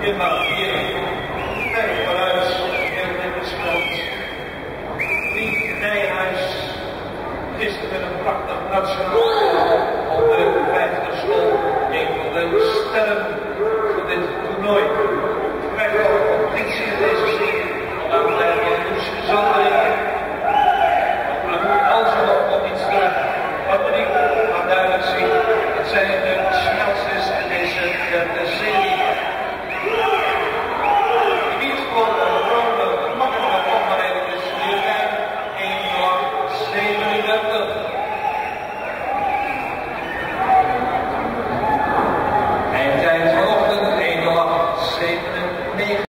Nacional. welcome.